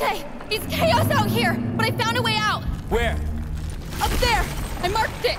Dante! It's chaos out here, but I found a way out! Where? Up there! I marked it!